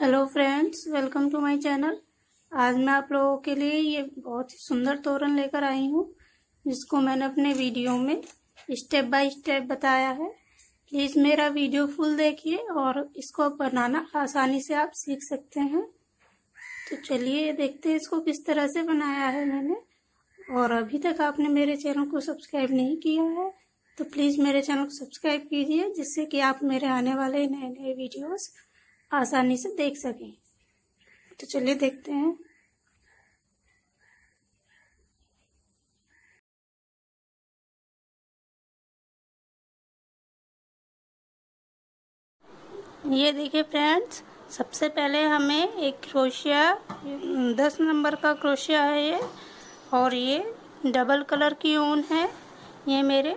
Hello friends welcome to my channel आज मैं आप लोगों के लिए ये बहुत ही सुंदर तोरण लेकर आई हूँ, जिसको मैंने अपने वीडियो में स्टेप बाय स्टेप बताया है। प्लीज़ मेरा वीडियो फुल देखिए और इसको बनाना आसानी से आप सीख सकते हैं। तो चलिए देखते हैं इसको किस तरह से बनाया है मैंने। और अभी तक आपने मेरे चैनल को सब्सक्राइब नहीं किया है तो प्लीज़ मेरे चैनल को सब्सक्राइब कीजिए, जिससे कि आप मेरे आने वाले नए नए वीडियोस आसानी से देख सकें। तो चलिए देखते हैं। ये देखिए फ्रेंड्स, सबसे पहले हमें एक क्रोशिया, दस नंबर का क्रोशिया है ये, और ये डबल कलर की ऊन है। ये मेरे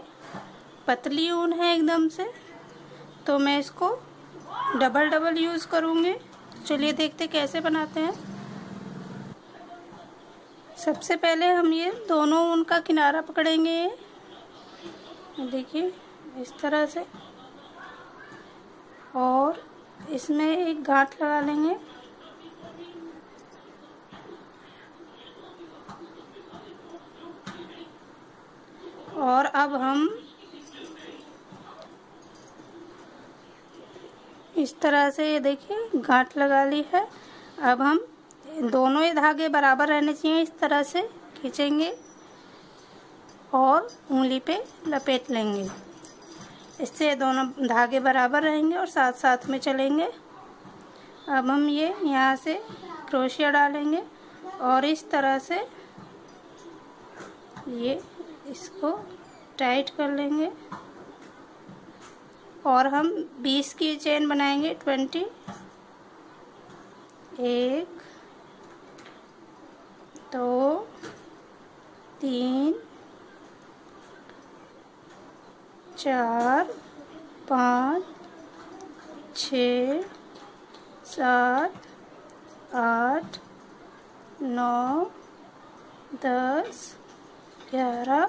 पतली ऊन है एकदम से। तो मैं इसको डबल डबल यूज़ करूँगी। चलिए देखते कैसे बनाते हैं। सबसे पहले हम ये दोनों ऊन का किनारा पकड़ेंगे। देखिए, इस तरह से। और इसमें एक गांठ लगा लेंगे। और अब हम इस तरह से ये देखिए, गांठ लगा ली है। अब हम दोनों ही धागे बराबर रहने चाहिए इस तरह से, खींचेंगे और उंगली पे लपेट लेंगे। इससे दोनों धागे बराबर रहेंगे और साथ साथ में चलेंगे। अब हम ये यहाँ से क्रोशिया डालेंगे और इस तरह से ये इसको टाइट कर लेंगे। और हम बीस की चेन बनाएँगे, ट्वेंटी। एक, दो, तीन, चार, पाँच, छ, सात, आठ, नौ, दस, ग्यारह,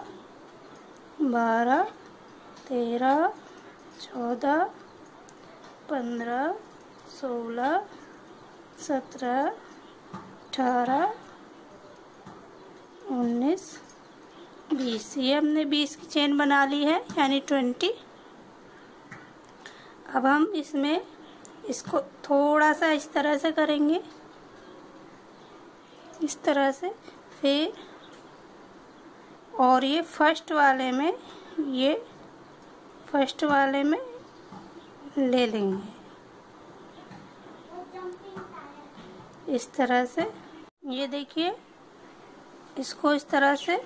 बारह, तेरह चौदह, पंद्रह, सोलह, सत्रह, अठारह, उन्नीस, बीस। ये हमने बीस की चेन बना ली है, यानी ट्वेंटी। अब हम इसमें इसको थोड़ा सा इस तरह से करेंगे। इस तरह से फिर और ये फ़र्स्ट वाले में ये फ़र्स्ट वाले में ले लेंगे। इस तरह से, ये देखिए, इसको इस तरह से,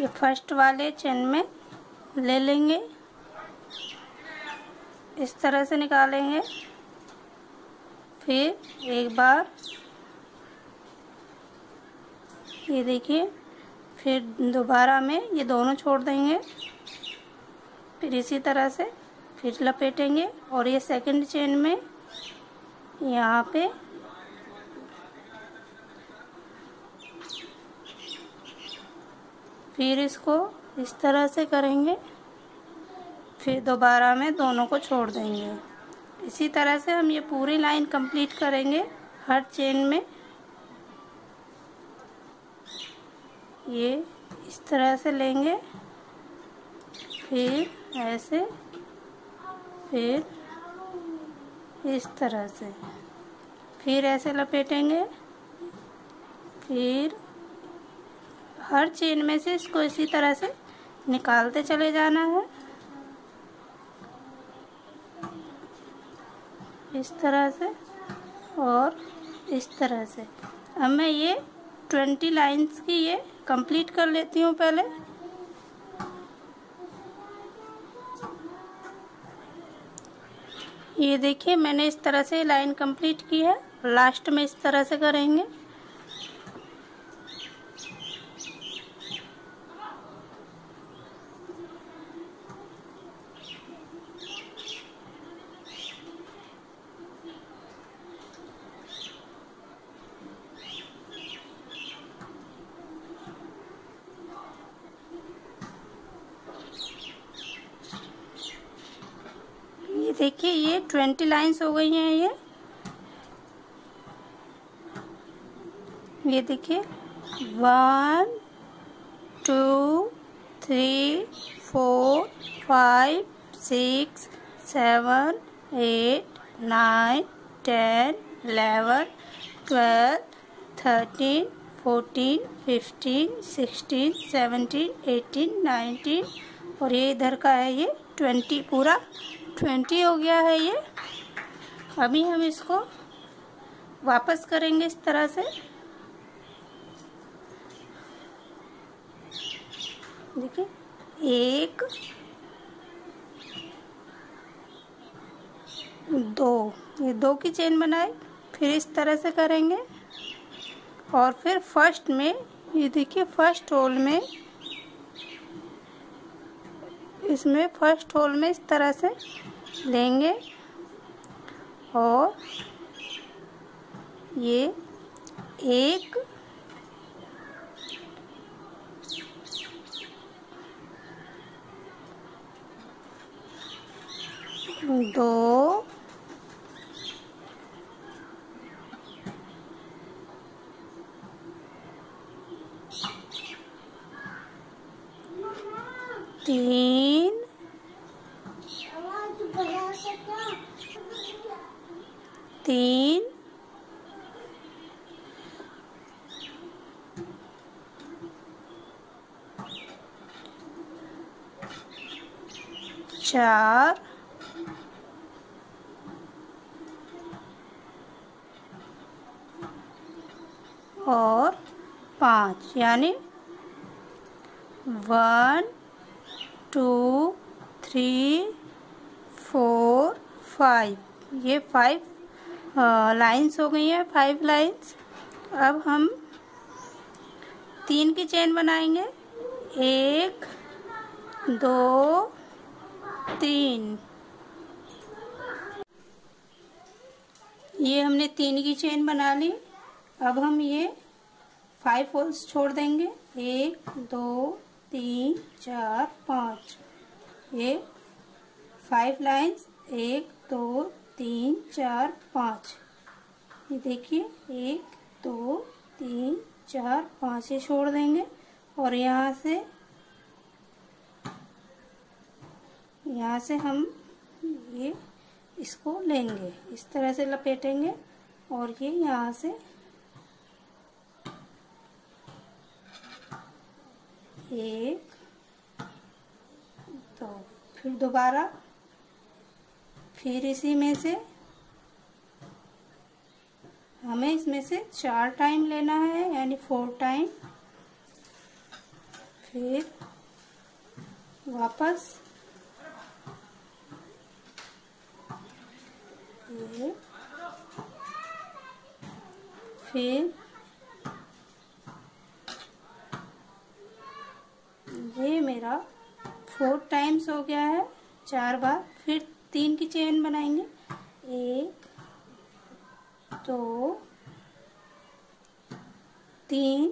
ये फ़र्स्ट वाले चेन में ले लेंगे। इस तरह से निकालेंगे। फिर एक बार, ये देखिए, फिर दोबारा में ये दोनों छोड़ देंगे। फिर इसी तरह से फिर लपेटेंगे और ये सेकंड चेन में यहाँ पे फिर इसको इस तरह से करेंगे, फिर दोबारा में दोनों को छोड़ देंगे। इसी तरह से हम ये पूरी लाइन कंप्लीट करेंगे हर चेन में। ये इस तरह से लेंगे, फिर ऐसे, फिर इस तरह से। फिर ऐसे लपेटेंगे। फिर हर चेन में से इसको इसी तरह से निकालते चले जाना है। इस तरह से और इस तरह से। अब मैं ये ट्वेंटी लाइंस की ये कंप्लीट कर लेती हूँ पहले। ये देखिए, मैंने इस तरह से लाइन कंप्लीट की है। लास्ट में इस तरह से करेंगे। एंटी लाइंस हो गई हैं ये। ये देखिए one two three four five six seven eight nine ten eleven twelve thirteen fourteen fifteen sixteen seventeen eighteen nineteen और ये इधर का है ये ट्वेंटी पूरा। ट्वेंटी हो गया है ये। अभी हम इसको वापस करेंगे इस तरह से। देखिए, एक, दो, ये दो की चेन बनाए, फिर इस तरह से करेंगे। और फिर फ़र्स्ट में, ये देखिए फ़र्स्ट होल में इसमें फ़र्स्ट होल में इस तरह से लेंगे और ये एक दो तीन तीन चार और पाँच, यानी one, two, three, four, five. ये फाइव लाइंस हो गई हैं, फाइव लाइंस अब हम तीन की चेन बनाएँगे। एक, दो तीन। ये हमने तीन की चेन बना ली। अब हम ये फाइव होल्स छोड़ देंगे। एक, दो, तीन, चार, पाँच। ये फाइव लाइंस एक, दो, तीन, चार, पाँच। ये देखिए, एक, दो, तीन, चार, पाँच ये छोड़ देंगे। और यहाँ से यहाँ से हम ये इसको लेंगे। इस तरह से लपेटेंगे और ये यहाँ से एक तो फिर दोबारा, फिर इसी में से हमें इसमें से चार टाइम लेना है, यानी फोर टाइम फिर वापस फिर ये मेरा फोर टाइम्स हो गया है, चार बार, फिर तीन की चेन बनाएँगे। एक, दो, तीन,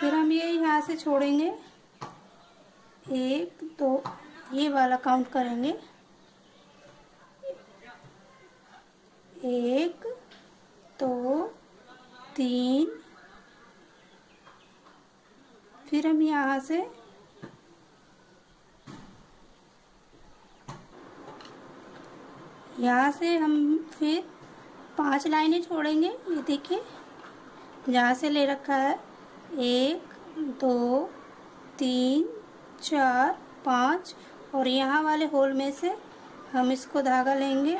फिर हम ये यहाँ से छोड़ेंगे। एक, दो, ये वाला काउंट करेंगे। एक, दो, तीन। फिर हम यहाँ से यहाँ से हम फिर पाँच लाइनें छोड़ेंगे, ये देखिए। जहाँ से ले रखा है, एक, दो, तीन, चार, पाँच। और यहाँ वाले होल में से हम इसको धागा लेंगे।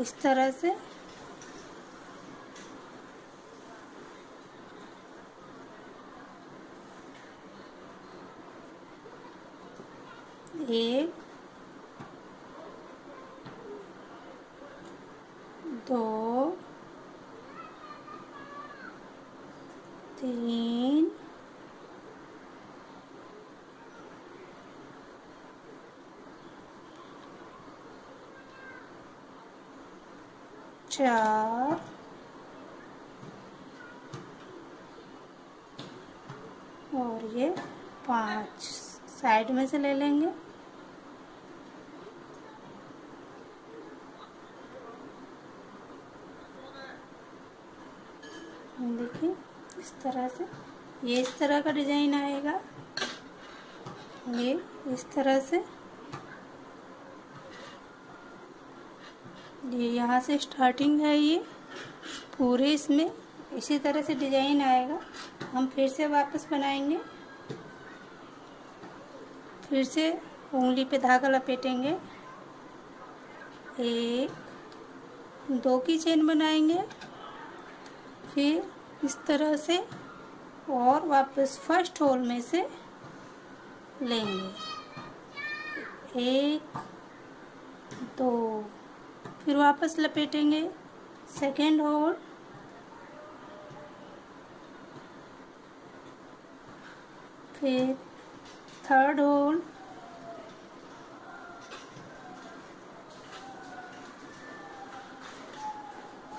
इस तरह से। एक दो तीन चार और ये पाँच साइड में से ले लेंगे। देखिए, इस तरह से, ये इस तरह का डिज़ाइन आएगा। ये इस तरह से ये यहाँ से स्टार्टिंग है ये। पूरे इसमें इसी तरह से डिज़ाइन आएगा। हम फिर से वापस बनाएँगे। फिर से उंगली पे धागा लपेटेंगे। एक, दो की चेन बनाएँगे। फिर इस तरह से और वापस फ़र्स्ट होल में से लेंगे। एक, दो फिर वापस लपेटेंगे। Second hole. फिर थर्ड होल।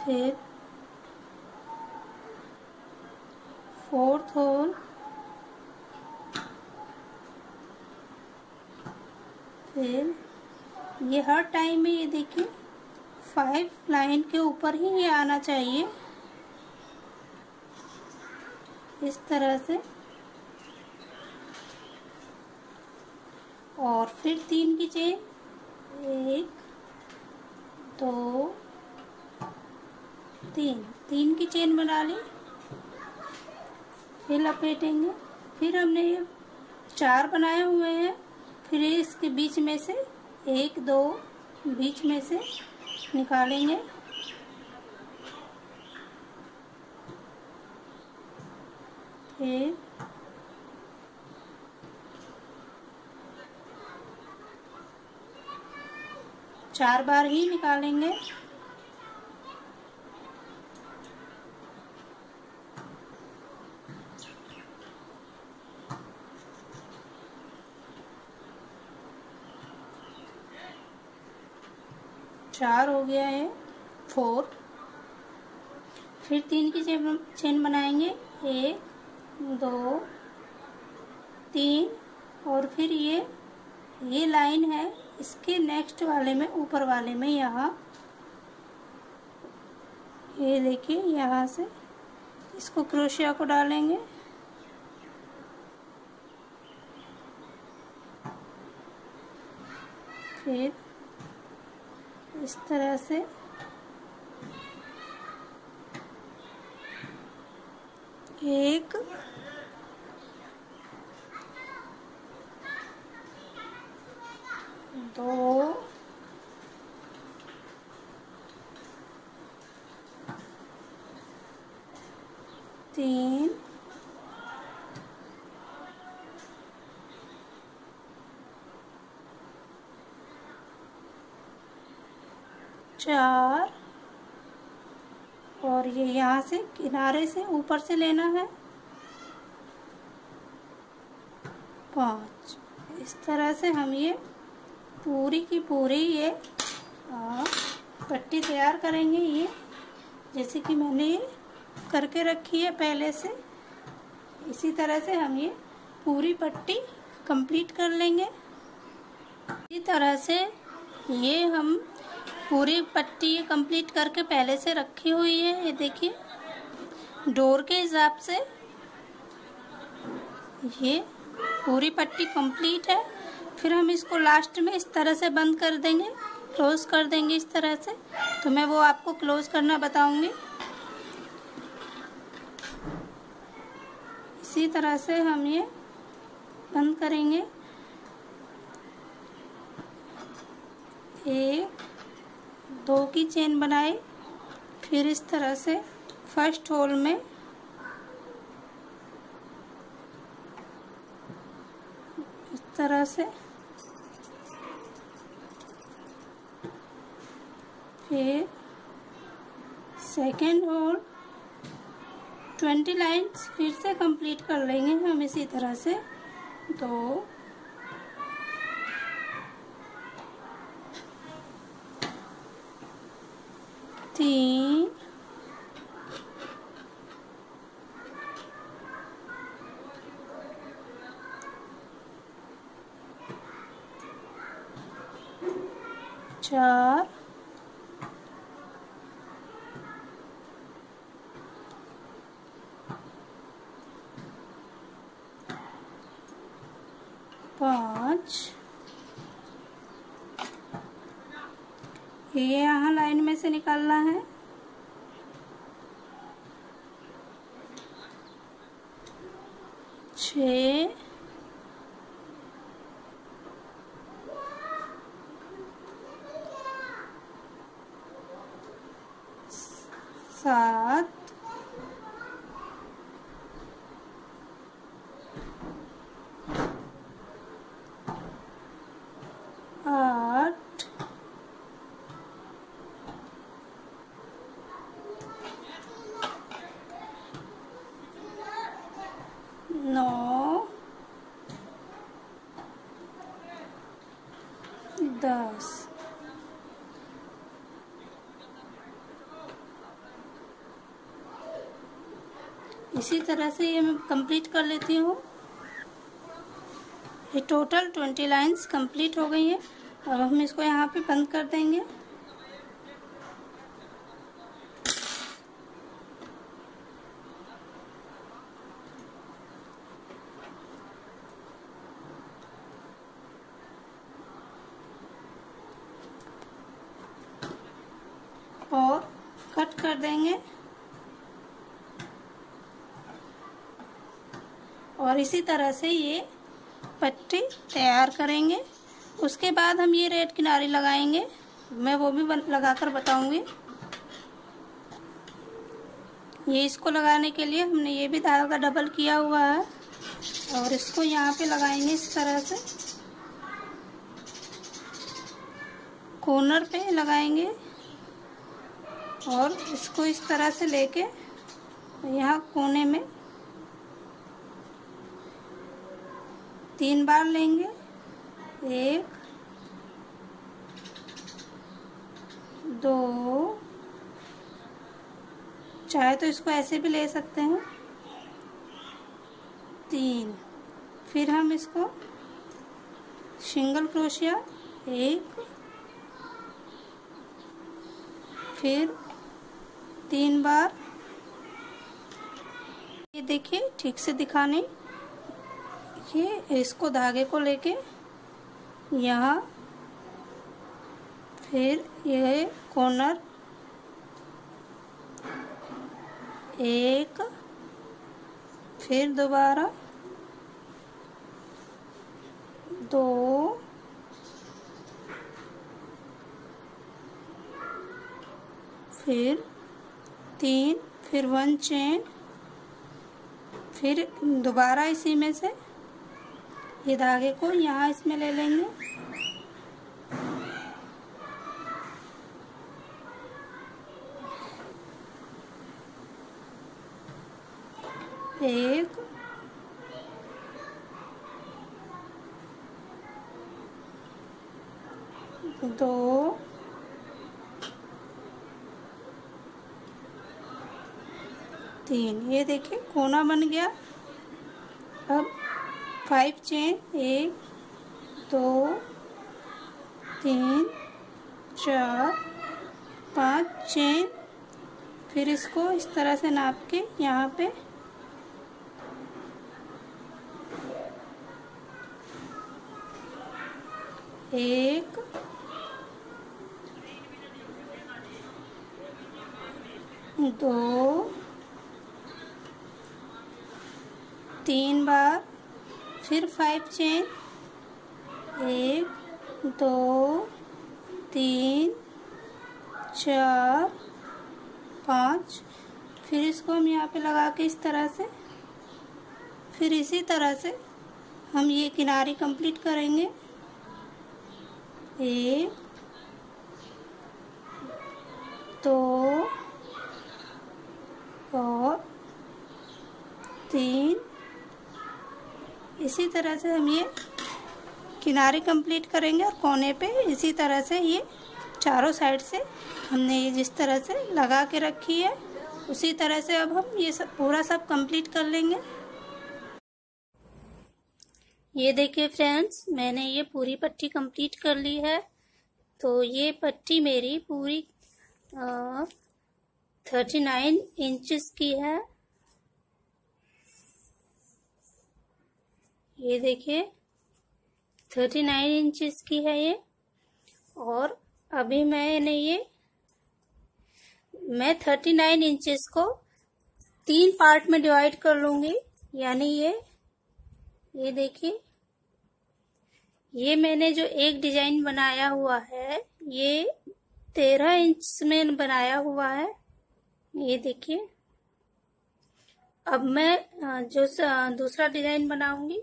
फिर फोर्थ होल। फिर ये हर टाइम में ये देखिए। फाइव लाइन के ऊपर ही ये आना चाहिए। इस तरह से। और फिर तीन की चेन। एक, दो, तीन। तीन की चेन बना ली। फिर लपेटेंगे। फिर हमने ये चार बनाए हुए हैं। फिर इसके बीच में से एक, दो, बीच में से निकालेंगे। फिर चार बार ही निकालेंगे। चार हो गया है, फोर। फिर तीन की चेन चेन बनाएँगे, एक, दो, तीन, और फिर ये ये लाइन है, इसके नेक्स्ट वाले में, ऊपर वाले में यहाँ। ये देखिए, यहाँ से इसको क्रोशिया को डालेंगे। फिर इस तरह से। एक। दो। तीन। चार। और ये यहाँ से किनारे से ऊपर से लेना है। पाँच। इस तरह से हम ये पूरी की पूरी ये पट्टी तैयार करेंगे ये, जैसे कि मैंने ये करके रखी है पहले से। इसी तरह से हम ये पूरी पट्टी कंप्लीट कर लेंगे। इसी तरह से ये हम पूरी पट्टी ये कंप्लीट करके पहले से रखी हुई है, ये देखिए। डोर के हिसाब से ये पूरी पट्टी कंप्लीट है। फिर हम इसको लास्ट में इस तरह से बंद कर देंगे, क्लोज कर देंगे इस तरह से। तो मैं वो आपको क्लोज करना बताऊँगी। इसी तरह से हम ये बंद करेंगे। एक दो की चेन बनाई। फिर इस तरह से फ़र्स्ट होल में इस तरह से फिर सेकेंड होल ट्वेंटी लाइन्स फिर से कंप्लीट कर लेंगे हम इसी तरह से। दो 15 4 ये यहाँ लाइन में से निकालना है। छ सात आठ नौ दस इसी तरह से ये मैं कंप्लीट कर लेती हूँ। ये टोटल ट्वेंटी लाइंस कंप्लीट हो गई है। अब हम इसको यहाँ पे बंद कर देंगे और कट कर देंगे और इसी तरह से ये पट्टी तैयार करेंगे। उसके बाद हम ये रेड किनारे लगाएँगे। मैं वो भी लगाकर बताऊँगी। ये इसको लगाने के लिए हमने ये भी धागा डबल किया हुआ है और इसको यहाँ पे लगाएँगे इस तरह से। कॉर्नर पे लगाएँगे और इसको इस तरह से लेके यहाँ कोने में तीन बार लेंगे। एक, दो, चाहे तो इसको ऐसे भी ले सकते हैं। तीन, फिर हम इसको सिंगल क्रोशिया, एक, फिर तीन बार। ये देखिए, ठीक से दिखाने ये इसको धागे को लेके यहाँ फिर ये कॉर्नर एक, फिर दोबारा दो, फिर तीन, फिर वन चेन फिर दोबारा इसी में से ये धागे को, यहाँ इसमें ले लेंगे। एक। दो। तीन। ये देखिए, कोना बन गया। अब फाइव चेन, एक, दो, तीन, चार, पाँच चेन। फिर इसको इस तरह से नाप के यहाँ पे एक, दो, तीन बार फिर फाइव चेन एक, दो, तीन, चार, पाँच. फिर इसको हम यहाँ पे लगा के इस तरह से. फिर इसी तरह से हम ये किनारी कंप्लीट करेंगे. एक, दो, और तीन इसी तरह से हम ये किनारे कंप्लीट करेंगे और कोने पे इसी तरह से ये चारों साइड से हमने ये जिस तरह से लगा के रखी है, उसी तरह से अब हम ये सब पूरा सब कंप्लीट कर लेंगे। ये देखिए फ्रेंड्स मैंने ये पूरी पट्टी कंप्लीट कर ली है। तो ये पट्टी मेरी पूरी थर्टी नाइन इंचज की है। ये देखिए थर्टी नाइन इंचज की है ये। और अभी मैंने ये, मैं थर्टी नाइन इंचज को तीन पार्ट में डिवाइड कर लूँगी। यानी ये ये देखिए, ये मैंने जो एक डिज़ाइन बनाया हुआ है, ये तेरह इंच में बनाया हुआ है। ये देखिए, अब मैं जो दूसरा डिज़ाइन बनाऊँगी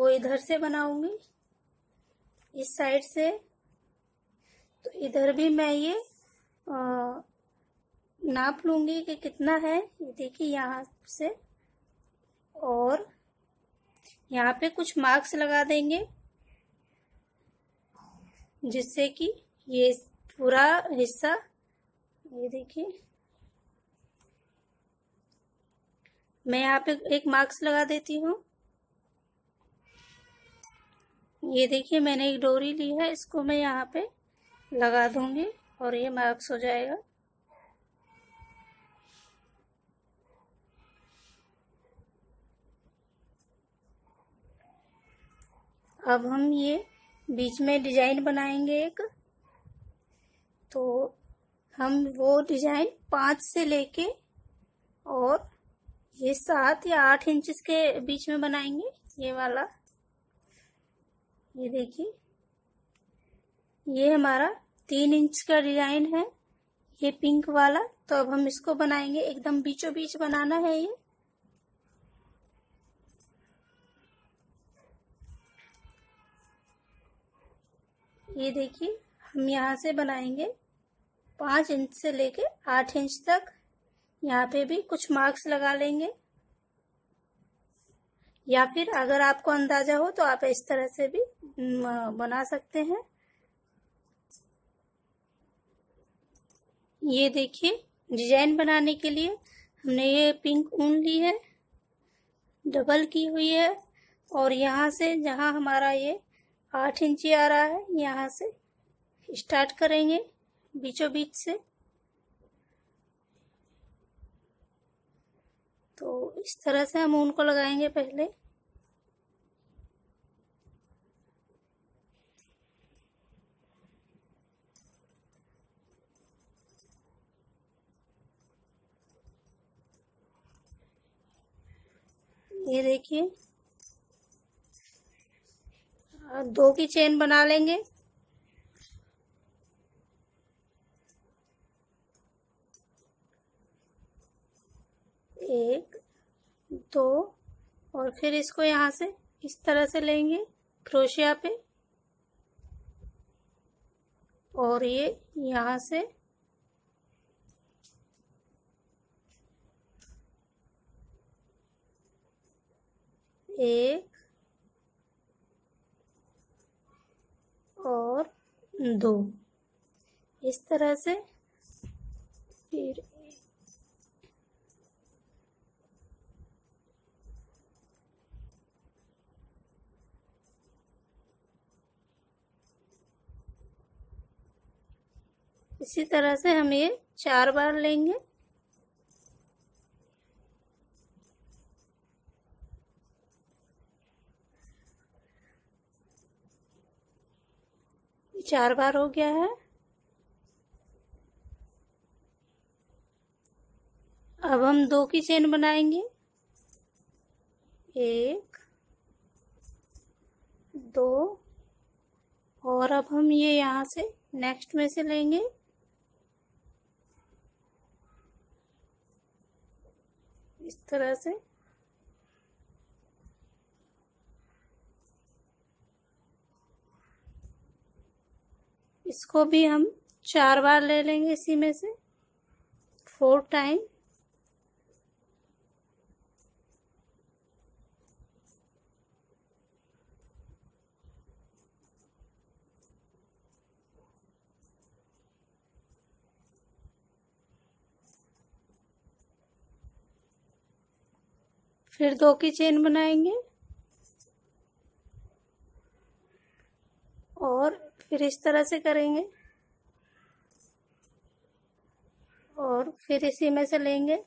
वो इधर से बनाऊँगी इस साइड से। तो इधर भी मैं ये आ, नाप लूँगी कि कितना है। ये देखिए यहाँ से। और यहाँ पे कुछ मार्क्स लगा देंगे जिससे कि ये पूरा हिस्सा ये देखिए। मैं यहाँ पे एक मार्क्स लगा देती हूँ। ये देखिए, मैंने एक डोरी ली है, इसको मैं यहाँ पे लगा दूँगी और ये मार्क्स हो जाएगा। अब हम ये बीच में डिज़ाइन बनाएँगे एक। तो हम वो डिज़ाइन पाँच से लेके और ये सात या आठ इंच के बीच में बनाएँगे, ये वाला। ये देखिए। ये हमारा तीन इंच का डिज़ाइन है। ये पिंक वाला। तो अब हम इसको बनाएँगे। एकदम बीचों बीच बनाना है ये। ये देखिए, हम यहाँ से बनाएँगे। पाँच इंच से लेके आठ इंच तक। यहाँ पे भी कुछ मार्क्स लगा लेंगे। या फिर अगर आपको अंदाज़ा हो तो आप इस तरह से भी बना सकते हैं। ये देखिए, डिज़ाइन बनाने के लिए हमने ये पिंक ऊन ली है, डबल की हुई है, और यहाँ से जहाँ हमारा ये आठ इंची आ रहा है, यहाँ से स्टार्ट करेंगे बीचों बीच से। तो इस तरह से हम ऊन को लगाएँगे पहले। ये देखिए। दो की चेन बना लेंगे। एक, दो, और फिर इसको यहाँ से इस तरह से लेंगे, क्रोशिया पे। और ये यहाँ से एक और दो। इस तरह से फिर इसी तरह से हम ये चार बार लेंगे। चार बार हो गया है। अब हम दो की चेन बनाएँगे। एक, दो, और अब हम ये यहाँ से नेक्स्ट में से लेंगे। इस तरह से। इसको भी हम चार बार ले लेंगे इसी में से। फोर टाइम फिर दो की चेन बनाएँगे और फिर इस तरह से करेंगे। और फिर इसी में से लेंगे।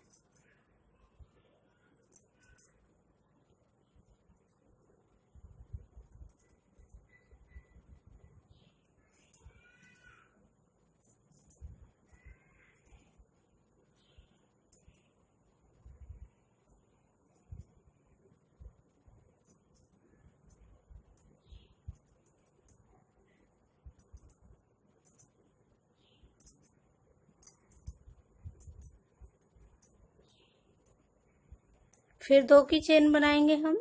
फिर दो की चेन बनाएँगे हम।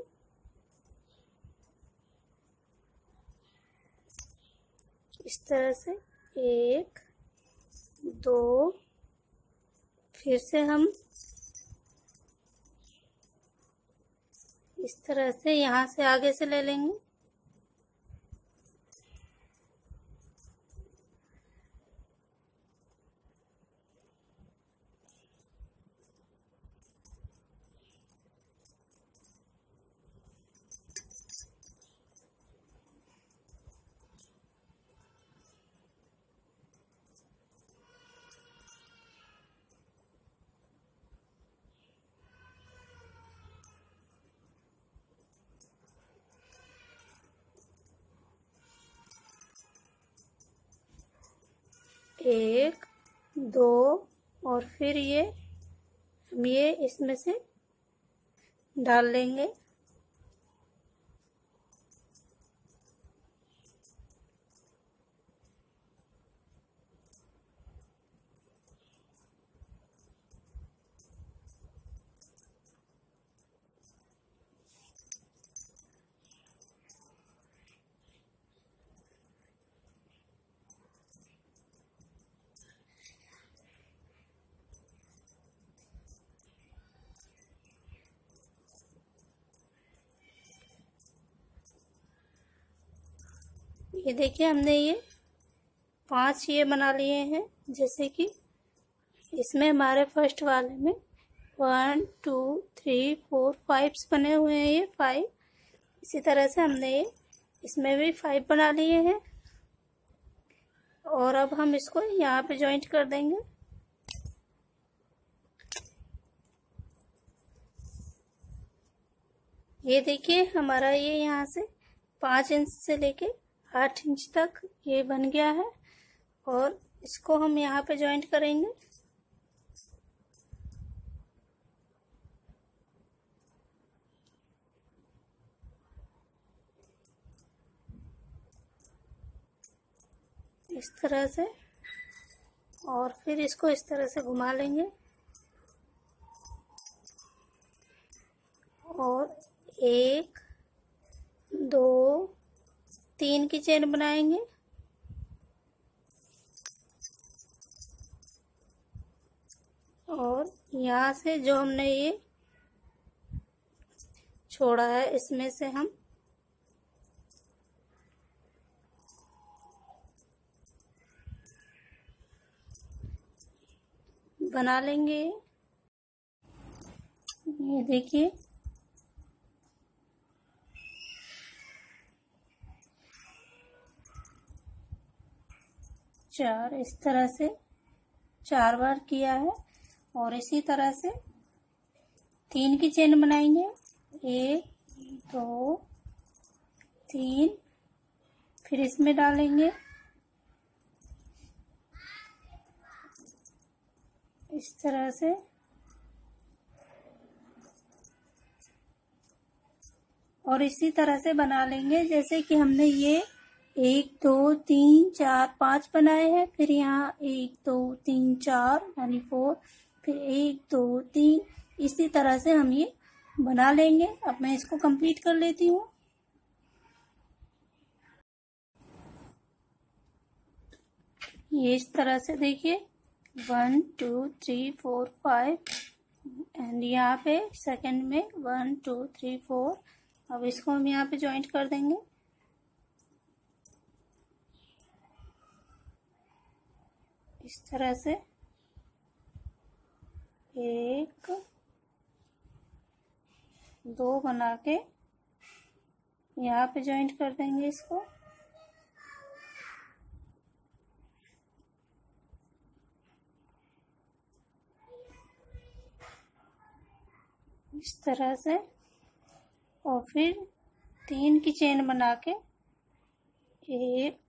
इस तरह से एक, दो, फिर से हम इस तरह से यहाँ से आगे से ले लेंगे। एक दो और फिर ये हम ये इसमें से डाल लेंगे। ये देखिए हमने ये पाँच ये बना लिए हैं, जैसे कि इसमें हमारे फ़र्स्ट वाले में one two three four five बने हुए हैं ये फाइव इसी तरह से हमने ये इसमें भी फाइव बना लिए हैं। और अब हम इसको यहाँ पे ज्वाइंट कर देंगे। ये देखिए हमारा ये यहाँ से पाँच इंच से लेके आठ इंच तक ये बन गया है और इसको हम यहाँ पे ज्वाइंट करेंगे। इस तरह से और फिर इसको इस तरह से घुमा लेंगे। और एक, दो तीन की चेन बनाएँगे। और यहाँ से जो हमने ये छोड़ा है, इसमें से हम बना लेंगे। ये देखिए चार, इस तरह से चार बार किया है और इसी तरह से तीन की चेन बनाएँगे। एक, दो, तीन, फिर इसमें डालेंगे। इस तरह से और इसी तरह से बना लेंगे, जैसे कि हमने ये एक, दो, तीन, चार, पाँच बनाए हैं, फिर यहाँ एक, दो, तीन, चार, यानी फोर फिर एक, दो, तीन, इसी तरह से हम ये बना लेंगे। अब मैं इसको कंप्लीट कर लेती हूँ। ये इस तरह से देखिए। One two three four five and यहाँ पे सेकंड में वन टू थ्री फोर अब इसको हम यहाँ पे ज्वाइंट कर देंगे। इस तरह से। एक, दो बना के यहाँ पे ज्वाइंट कर देंगे इसको। इस तरह से। और फिर तीन की चेन बना के एक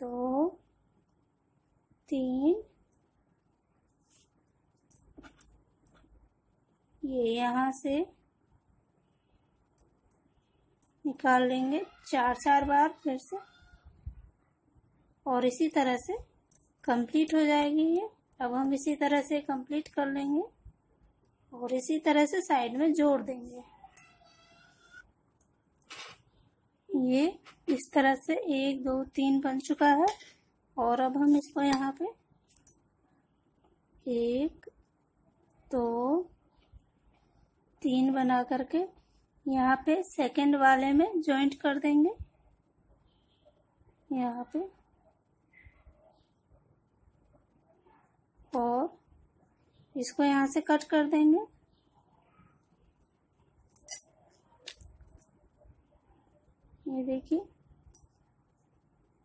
दो, तीन। ये यहाँ से निकाल लेंगे चार चार बार फिर से। और इसी तरह से कंप्लीट हो जाएगी ये। अब हम इसी तरह से कंप्लीट कर लेंगे और इसी तरह से साइड में जोड़ देंगे। ये इस तरह से एक, दो, तीन बन चुका है। और अब हम इसको यहाँ पे एक, दो, तीन बना करके यहाँ पे सेकंड वाले में जॉइंट कर देंगे। यहाँ पे। और इसको यहाँ से कट कर देंगे। ये देखिए।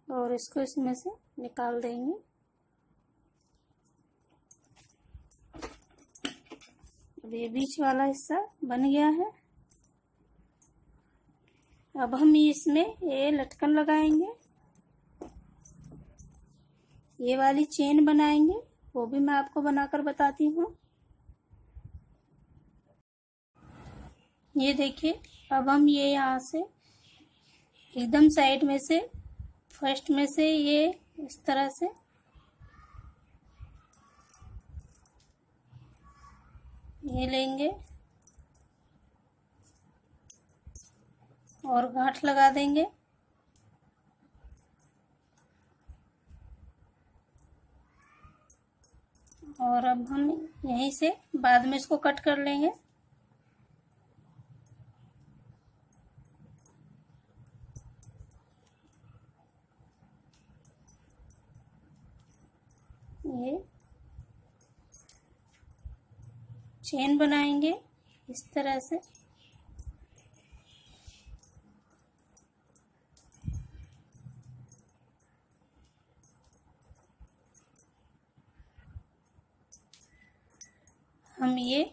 और इसको इसमें से निकाल देंगे। अब ये बीच वाला हिस्सा बन गया है। अब हम इसमें ये लटकन लगाएँगे। ये वाली चेन बनाएँगे, वो भी मैं आपको बनाकर बताती हूँ। ये देखिए, अब हम ये यहाँ से एकदम साइड में से, फ़र्स्ट में से ये इस तरह से। ये लेंगे। और गांठ लगा देंगे। और अब हम यहीं से बाद में इसको कट कर लेंगे। ये चेन बनाएँगे इस तरह से। हम ये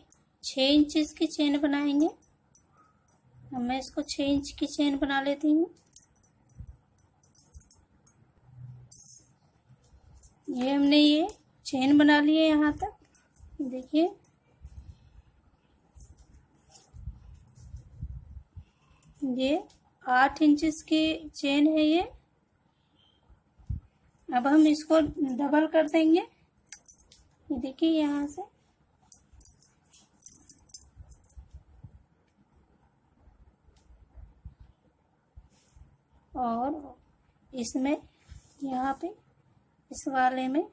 छः इंचेस की चेन बनाएँगे। मैं इसको छः इंच की चेन बना लेती हूँ ये हमने ये चेन बना ली है यहाँ तक। देखिए। ये आठ इंचेस की चेन है ये। अब हम इसको डबल कर देंगे। ये देखिए यहाँ से। और इसमें यहाँ पे इस वाले में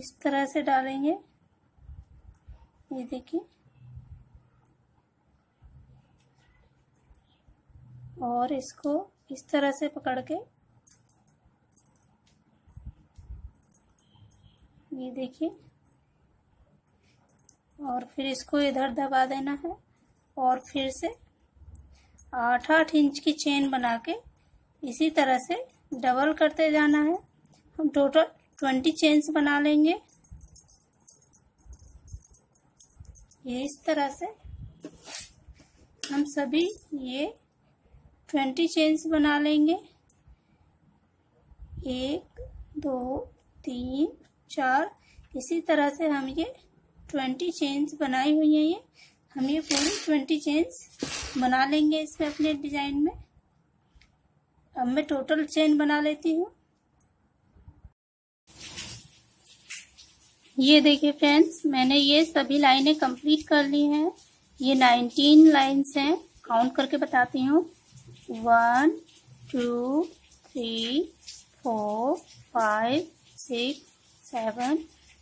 इस तरह से डालेंगे। ये देखिए। और इसको इस तरह से पकड़ के ये देखिए। और फिर इसको इधर दबा देना है और फिर से आठ आठ इंच की चेन बना के इसी तरह से डबल करते जाना है। हम टोटल ट्वेंटी चेन्स बना लेंगे। ये इस तरह से हम सभी ये ट्वेंटी चेन्स बना लेंगे। एक, दो, तीन, चार, इसी तरह से हम ये ट्वेंटी चेन्स बनाई हुई हैं ये। हम ये पूरी ट्वेंटी चेन्स बना लेंगे इसमें अपने डिज़ाइन में। अब मैं टोटल चेन बना लेती हूँ। ये देखिए फ्रेंड्स मैंने ये सभी लाइनें कंप्लीट कर ली हैं। ये नाइनटीन लाइन्स हैं। काउंट करके बताती हूँ। One two three four five six seven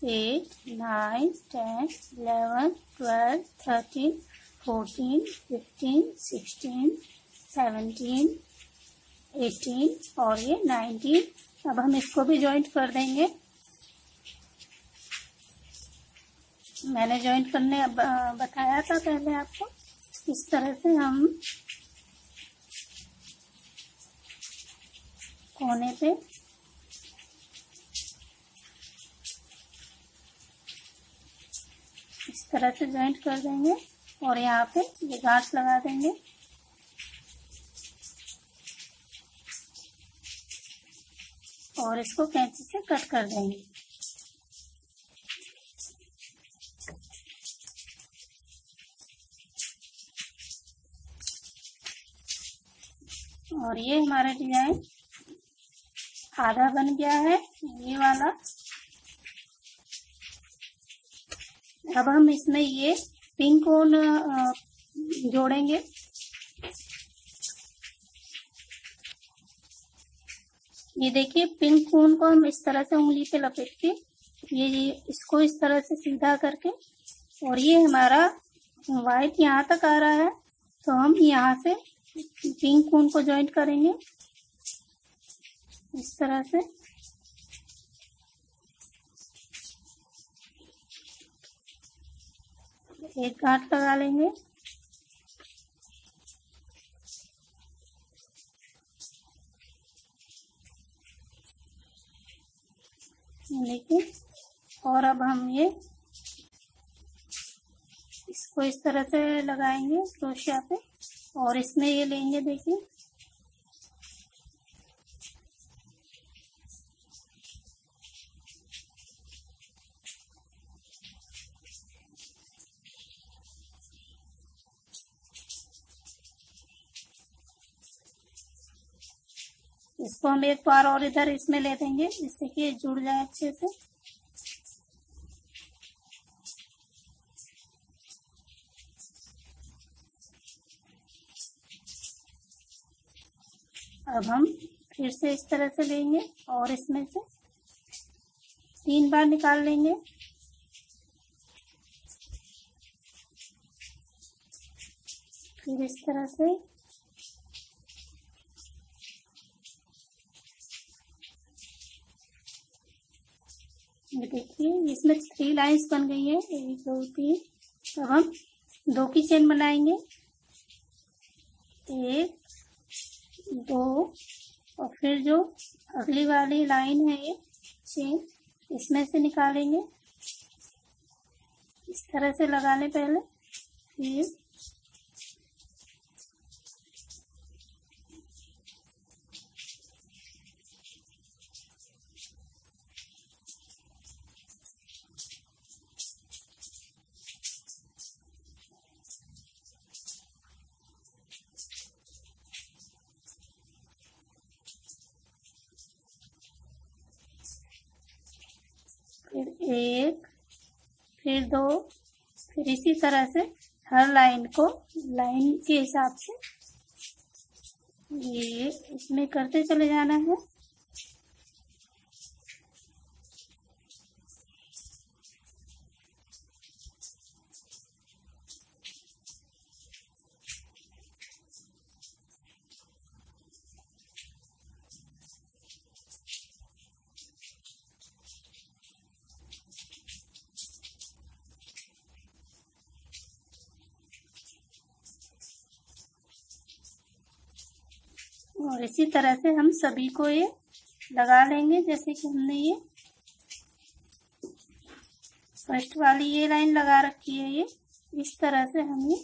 eight nine ten eleven twelve thirteen fourteen fifteen sixteen seventeen eighteen और ये नाइनटीन अब हम इसको भी ज्वाइंट कर देंगे। मैंने ज्वाइंट करने बताया था पहले आपको, इस तरह से हम कोने पे इस तरह से ज्वाइंट कर देंगे और यहाँ पे ये गांठ लगा देंगे। और इसको कैंची से कट कर देंगे। और ये हमारा डिज़ाइन आधा बन गया है ये वाला। अब हम इसमें ये पिंक कोन जोड़ेंगे। ये देखिए पिंक कोन को हम इस तरह से उंगली पे लपेट के ये, इसको इस तरह से सीधा करके और ये हमारा व्हाइट यहाँ तक आ रहा है तो हम यहाँ से पिंक कोन को ज्वाइंट करेंगे? इस तरह से। एक गांठ लगा लेंगे। देखिए और अब हम ये इसको इस तरह से लगाएँगे, क्रोशिया पे। और इसमें ये लेंगे देखिए। इसको हम एक बार और इधर इसमें ले देंगे जिससे कि जुड़ जाए अच्छे से। अब हम फिर से इस तरह से लेंगे और इसमें से तीन बार निकाल लेंगे। फिर इस तरह से देखिए, इसमें थ्री लाइंस बन गई है, एक, दो, तीन। अब हम दो की चेन बनाएँगे। एक दो और फिर जो अगली वाली लाइन है ये चेन इसमें से निकालेंगे। इस तरह से लगाने पहले फिर फिर दो, फिर इसी तरह से हर लाइन को, लाइन के हिसाब से ये इसमें करते चले जाना है। और इसी तरह से हम सभी को ये लगा लेंगे, जैसे कि हमने ये फ़र्स्ट वाली ये लाइन लगा रखी है ये। इस तरह से हम ये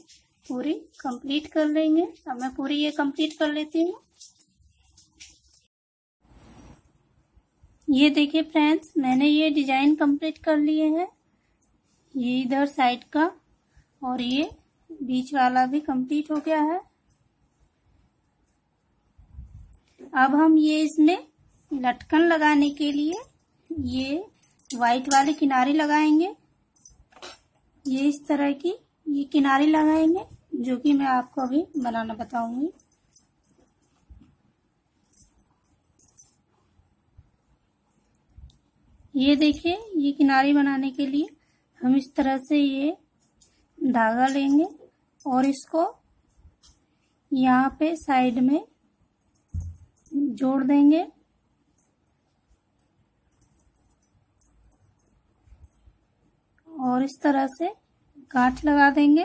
पूरी कंप्लीट कर लेंगे। अब मैं पूरी ये कंप्लीट कर लेती हूँ। ये देखिए फ्रेंड्स मैंने ये डिज़ाइन कंप्लीट कर लिए हैं। ये इधर साइड का और ये बीच वाला भी कंप्लीट हो गया है। अब हम ये इसमें लटकन लगाने के लिए ये व्हाइट वाले किनारे लगाएँगे। ये इस तरह की ये किनारे लगाएँगे, जो कि मैं आपको अभी बनाना बताऊँगी। ये देखिए, ये किनारी बनाने के लिए हम इस तरह से ये धागा लेंगे और इसको यहाँ पे साइड में जोड़ देंगे। और इस तरह से गांठ लगा देंगे।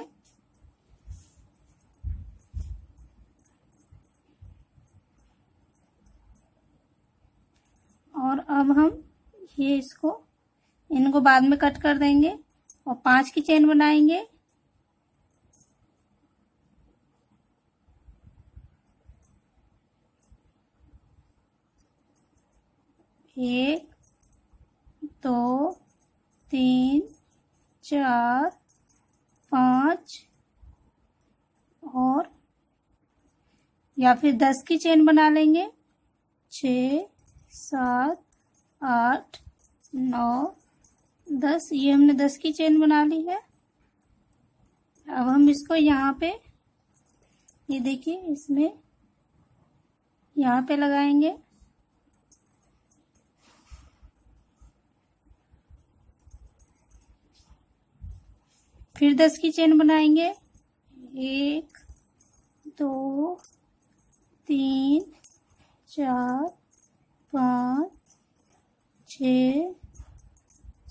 और अब हम ये इसको, इनको बाद में कट कर देंगे और पाँच की चेन बनाएँगे। एक, दो, तीन, चार, पाँच और या फिर दस की चेन बना लेंगे। छ, सात, आठ, नौ, दस, ये हमने दस की चेन बना ली है। अब हम इसको यहाँ पे, ये देखिए, इसमें यहाँ पे लगाएँगे। फिर दस की चेन बनाएँगे। एक, दो, तीन, चार, पाँच, छ,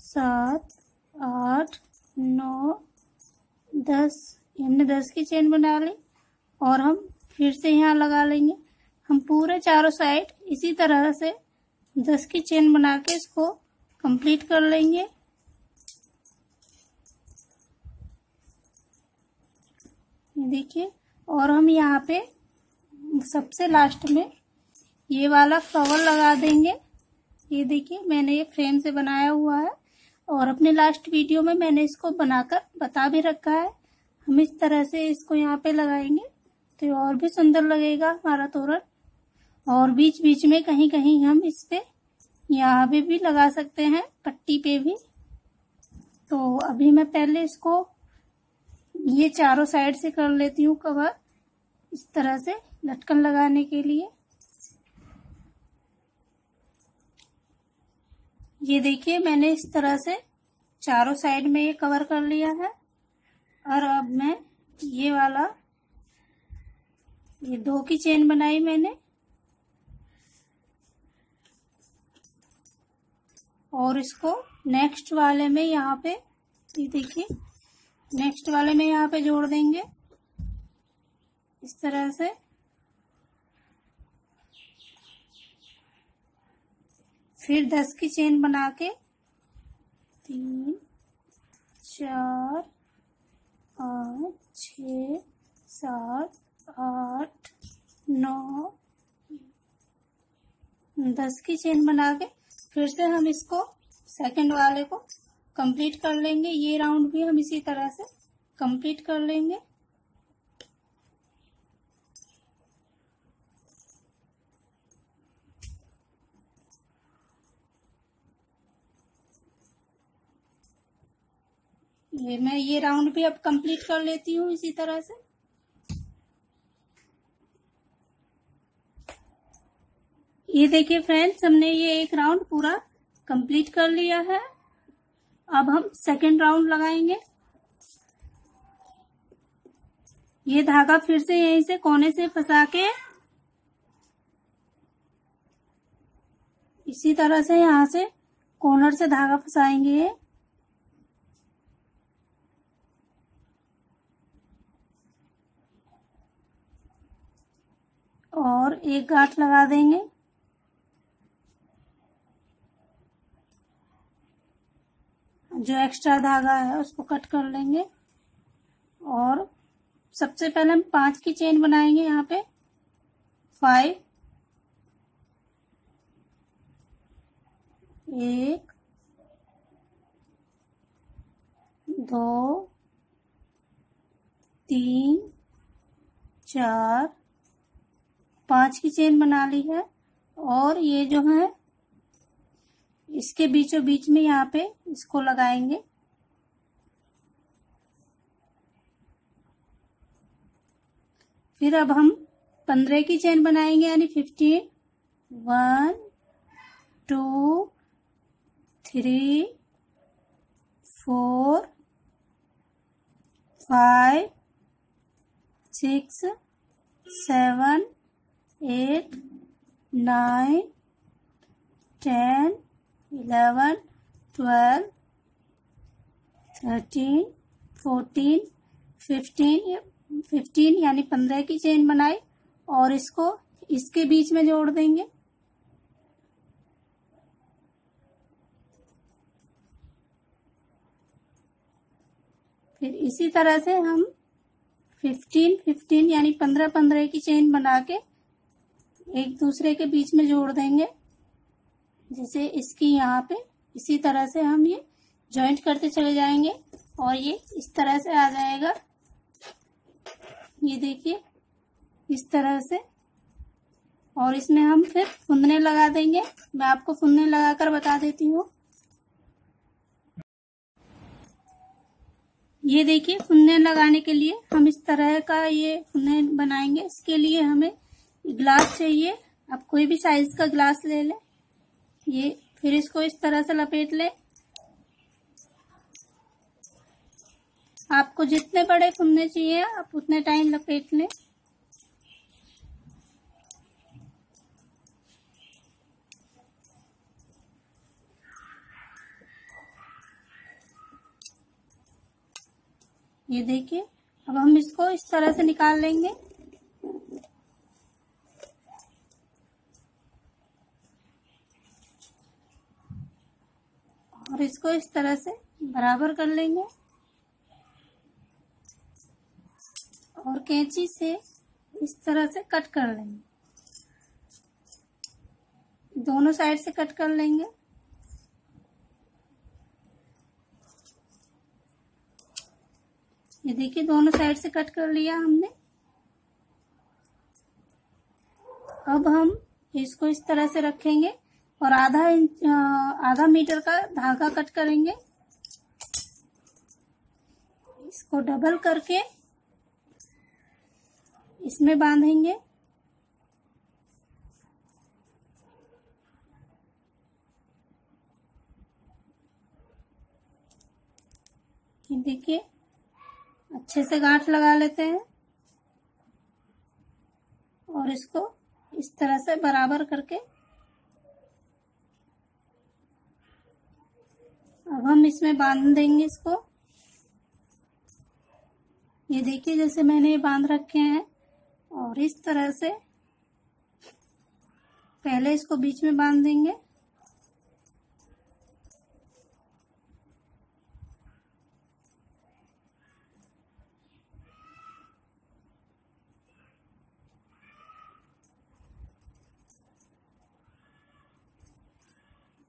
सात, आठ, नौ, दस। हमने दस की चेन बना ली और हम फिर से यहाँ लगा लेंगे। हम पूरे चारों साइड इसी तरह से दस की चेन बना के इसको कंप्लीट कर लेंगे। देखिए, और हम यहाँ पे सबसे लास्ट में ये वाला कवर लगा देंगे। ये देखिए, मैंने ये फ्रेम से बनाया हुआ है। और अपने लास्ट वीडियो में मैंने इसको बनाकर बता भी रखा है। हम इस तरह से इसको यहाँ पे लगाएँगे। तो और भी सुंदर लगेगा हमारा तोरण। और बीच बीच में कहीं कहीं हम इस पे यहाँ पे भी लगा सकते हैं, पट्टी पे भी। तो अभी मैं पहले इसको ये चारों साइड से कर लेती हूँ कवर, इस तरह से लटकन लगाने के लिए। ये देखिए, मैंने इस तरह से चारों साइड में ये कवर कर लिया है। और अब मैं ये वाला, ये दो की चेन बनाई मैंने। और इसको नेक्स्ट वाले में यहाँ पे, ये देखिए नेक्स्ट वाले में यहाँ पे जोड़ देंगे। इस तरह से। फिर दस की चेन बना के तीन, चार, पाँच छ सात, आठ, नौ, दस की चेन बना के फिर से हम इसको सेकंड वाले को कंप्लीट कर लेंगे, ये राउंड भी हम इसी तरह से कंप्लीट कर लेंगे। ये मैं ये राउंड भी अब कंप्लीट कर लेती हूँ इसी तरह से। ये देखिए फ्रेंड्स हमने ये एक राउंड पूरा कंप्लीट कर लिया है। अब हम सेकेंड राउंड लगाएँगे। ये धागा फिर से यहीं से कोने से फंसा के इसी तरह से यहाँ से कॉर्नर से धागा फंसाएँगे और एक गांठ लगा देंगे। जो एक्स्ट्रा धागा है उसको कट कर लेंगे। और सबसे पहले हम पाँच की चेन बनाएँगे यहाँ पे। फाइव एक, दो, तीन, चार, पाँच की चेन बना ली है। और ये जो है इसके बीचों बीच में यहाँ पे इसको लगाएँगे। फिर अब हम पंद्रह की चेन बनाएँगे, यानी fifteen one, two, three, four, five, six, seven, eight, nine, ten eleven, twelve, thirteen, fourteen, fifteen fifteen यानी पंद्रह की चेन बनाई और इसको इसके बीच में जोड़ देंगे। फिर इसी तरह से हम फिफ्टीन फिफ्टीन यानी पंद्रह पंद्रह की चेन बना के एक दूसरे के बीच में जोड़ देंगे। जैसे इसकी यहाँ पे इसी तरह से हम ये ज्वाइंट करते चले जाएँगे और ये इस तरह से आ जाएगा। ये देखिए, इस तरह से। और इसमें हम फिर फुंदने लगा देंगे। मैं आपको फुंदने लगाकर बता देती हूँ। ये देखिए, फुन्ने लगाने के लिए हम इस तरह का ये फुन्ने बनाएँगे। इसके लिए हमें ग्लास चाहिए। आप कोई भी साइज़ का ग्लास ले लें। ये, फिर इसको इस तरह से लपेट लें। आपको जितने बड़े फुन्ने चाहिए, आप उतने टाइम लपेट लें। ये देखिए, अब हम इसको इस तरह से निकाल लेंगे। और इसको इस तरह से बराबर कर लेंगे। और कैंची से इस तरह से कट कर लेंगे। दोनों साइड से कट कर लेंगे। ये देखिए, दोनों साइड से कट कर लिया हमने। अब हम इसको इस तरह से रखेंगे। और आधा इंच आधा मीटर का धागा कट करेंगे। इसको डबल करके इसमें बांधेंगे। देखिए, अच्छे से गांठ लगा लेते हैं। और इसको इस तरह से बराबर करके अब हम इसमें बाँध देंगे इसको। ये देखिए, जैसे मैंने ये बाँध रखे हैं, और इस तरह से पहले इसको बीच में बाँध देंगे।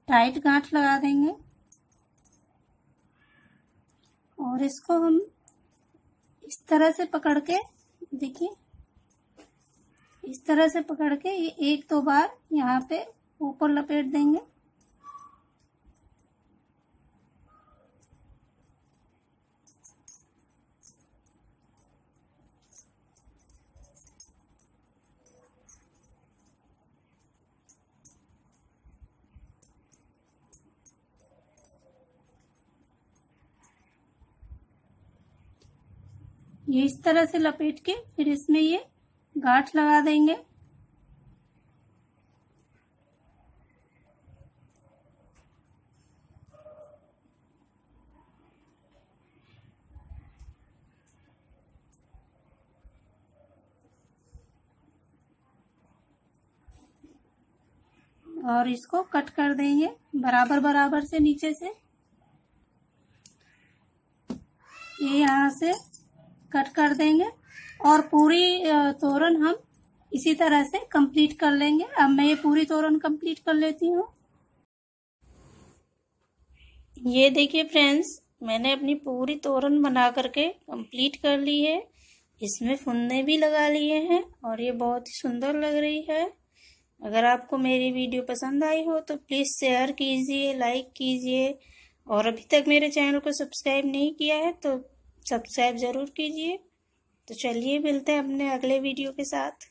टाइट गांठ लगा देंगे। और इसको हम इस तरह से पकड़ के, देखिए, इस तरह से पकड़ के ये एक दो तो बार यहाँ पे ऊपर लपेट देंगे। ये इस तरह से लपेट के फिर इसमें ये गांठ लगा देंगे। और इसको कट कर देंगे बराबर बराबर से नीचे से। ये यहाँ से कट कर देंगे और पूरी तोरण हम इसी तरह से कंप्लीट कर लेंगे। अब मैं ये पूरी तोरण कंप्लीट कर लेती हूँ। ये देखिए फ्रेंड्स, मैंने अपनी पूरी तोरण बना करके कंप्लीट कर ली है। इसमें फुन्ने भी लगा लिए हैं और ये बहुत ही सुंदर लग रही है। अगर आपको मेरी वीडियो पसंद आई हो तो प्लीज़ शेयर कीजिए, लाइक कीजिए। और अभी तक मेरे चैनल को सब्सक्राइब नहीं किया है तो सब्सक्राइब ज़रूर कीजिए। तो चलिए मिलते हैं अपने अगले वीडियो के साथ।